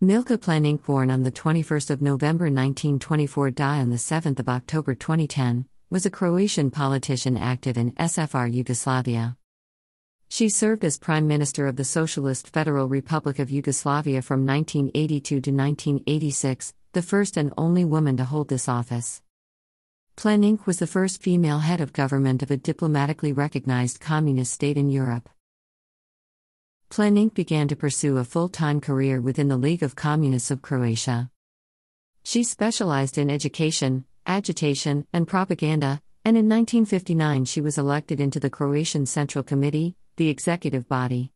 Milka Planinc, born on the 21st of November 1924, died on the 7th of October 2010, was a Croatian politician active in SFR Yugoslavia. She served as Prime Minister of the Socialist Federal Republic of Yugoslavia from 1982 to 1986, the first and only woman to hold this office. Planinc was the first female head of government of a diplomatically recognized communist state in Europe. Planinc began to pursue a full time career within the League of Communists of Croatia. She specialized in education, agitation, and propaganda, and in 1959 she was elected into the Croatian Central Committee, the executive body.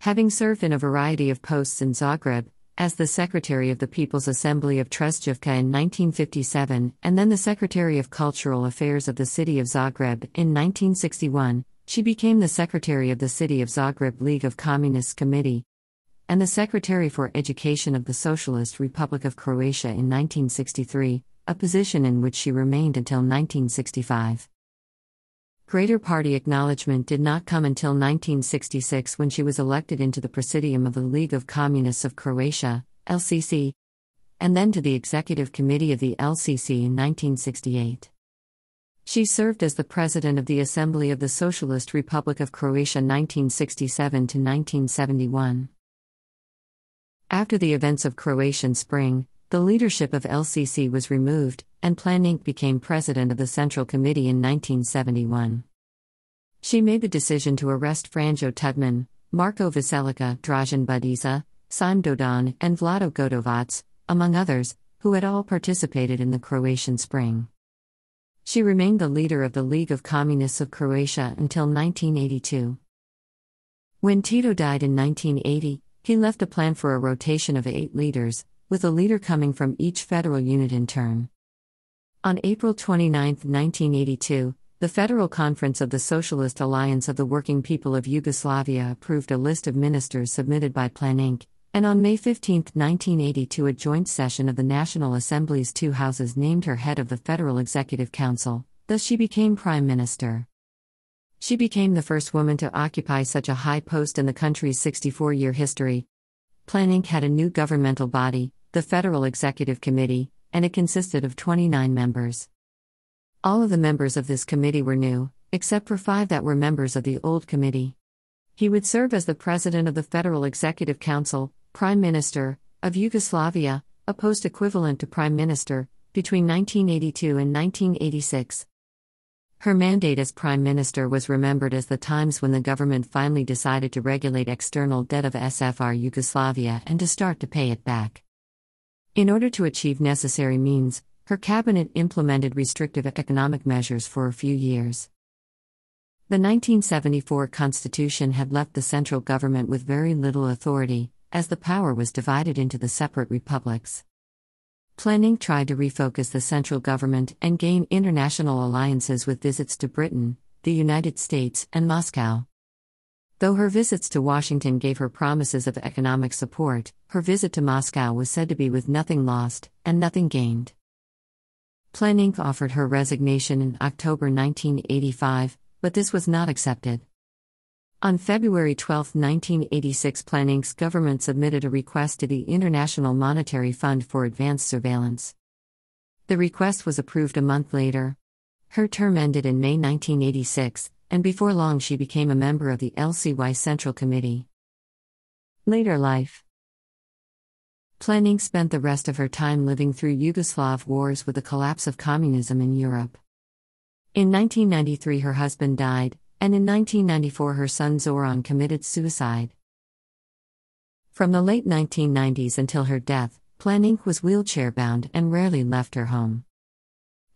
Having served in a variety of posts in Zagreb, as the Secretary of the People's Assembly of Trešnjevka in 1957 and then the Secretary of Cultural Affairs of the city of Zagreb in 1961, she became the secretary of the City of Zagreb League of Communists Committee and the secretary for education of the Socialist Republic of Croatia in 1963, a position in which she remained until 1965. Greater party acknowledgement did not come until 1966 when she was elected into the Presidium of the League of Communists of Croatia, LCC, and then to the Executive Committee of the LCC in 1968. She served as the president of the Assembly of the Socialist Republic of Croatia 1967 to 1971. After the events of Croatian Spring, the leadership of LCC was removed, and Planinc became president of the Central Committee in 1971. She made the decision to arrest Franjo Tuđman, Marko Veselica, Dražen Budiša, Šime Đodan, and Vlado Gotovac, among others, who had all participated in the Croatian Spring. She remained the leader of the League of Communists of Croatia until 1982. When Tito died in 1980, he left a plan for a rotation of eight leaders, with a leader coming from each federal unit in turn. On April 29, 1982, the Federal Conference of the Socialist Alliance of the Working People of Yugoslavia approved a list of ministers submitted by Planinc, and on May 15, 1982, a joint session of the National Assembly's two houses named her head of the Federal Executive Council, thus, she became Prime Minister. She became the first woman to occupy such a high post in the country's 64 year history. Planinc had a new governmental body, the Federal Executive Committee, and it consisted of 29 members. All of the members of this committee were new, except for five that were members of the old committee. He would serve as the president of the Federal Executive Council, Prime Minister, of Yugoslavia, a post equivalent to Prime Minister, between 1982 and 1986. Her mandate as Prime Minister was remembered as the times when the government finally decided to regulate external debt of SFR Yugoslavia and to start to pay it back. In order to achieve necessary means, her cabinet implemented restrictive economic measures for a few years. The 1974 Constitution had left the central government with very little authority, as the power was divided into the separate republics. Planinc tried to refocus the central government and gain international alliances with visits to Britain, the United States, and Moscow. Though her visits to Washington gave her promises of economic support, her visit to Moscow was said to be with nothing lost and nothing gained. Planinc offered her resignation in October 1985, but this was not accepted. On February 12, 1986, Planinc's government submitted a request to the International Monetary Fund for advanced surveillance. The request was approved a month later. Her term ended in May 1986, and before long she became a member of the LCY Central Committee. Later life Planinc spent the rest of her time living through Yugoslav wars with the collapse of communism in Europe. In 1993, her husband died, and in 1994 her son Zoran committed suicide. From the late 1990s until her death, Planinc was wheelchair bound and rarely left her home.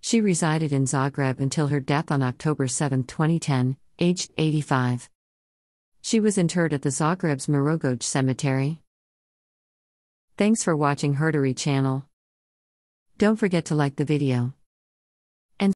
She resided in Zagreb until her death on October 7, 2010, aged 85. She was interred at the Zagreb's Mirogoj Cemetery. Thanks for watching HerStory channel. Don't forget to like the video.